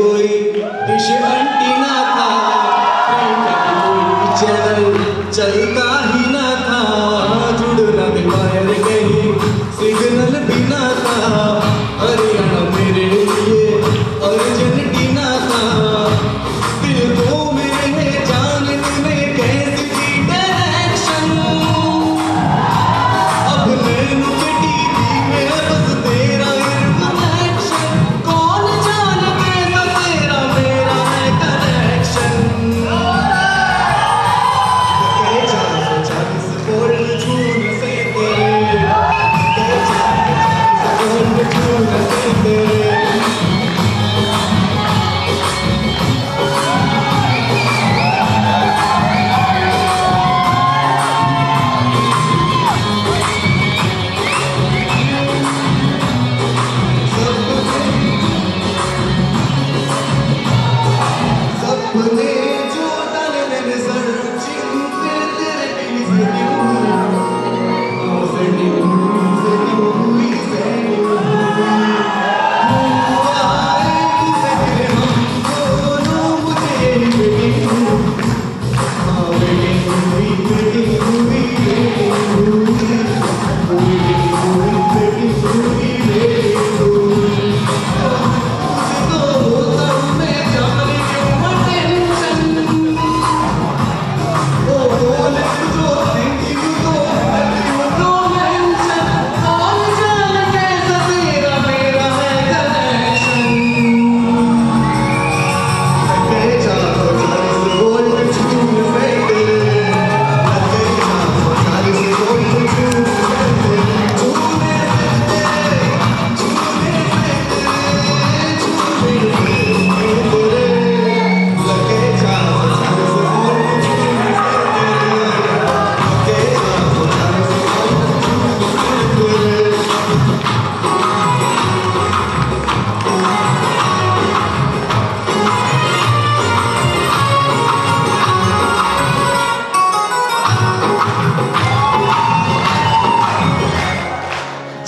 कोई दुश्मन एंटीना था कोई चलता ही ना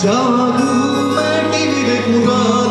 जादू मैं टीवी देखूंगा